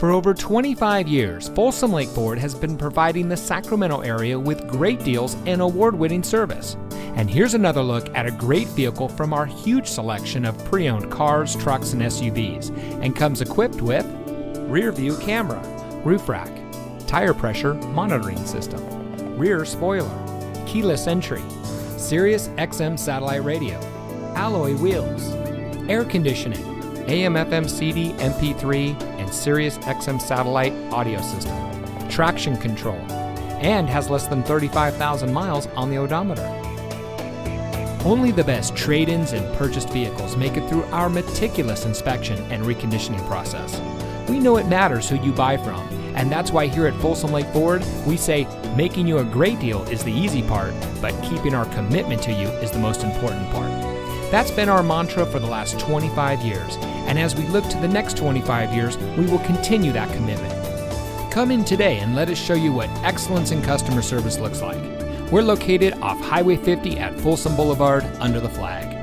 For over 25 years, Folsom Lake Ford has been providing the Sacramento area with great deals and award winning service. And here's another look at a great vehicle from our huge selection of pre owned cars, trucks, and SUVs, and comes equipped with rear view camera, roof rack, tire pressure monitoring system, rear spoiler, keyless entry, Sirius XM satellite radio, alloy wheels, air conditioning, AM FM CD MP3 and Sirius XM satellite audio system, traction control, and has less than 35,000 miles on the odometer. Only the best trade ins and purchased vehicles make it through our meticulous inspection and reconditioning process. We know it matters who you buy from, and that's why here at Folsom Lake Ford, we say making you a great deal is the easy part, but keeping our commitment to you is the most important part. That's been our mantra for the last 25 years, and as we look to the next 25 years, we will continue that commitment. Come in today and let us show you what excellence in customer service looks like. We're located off Highway 50 at Folsom Boulevard under the flag.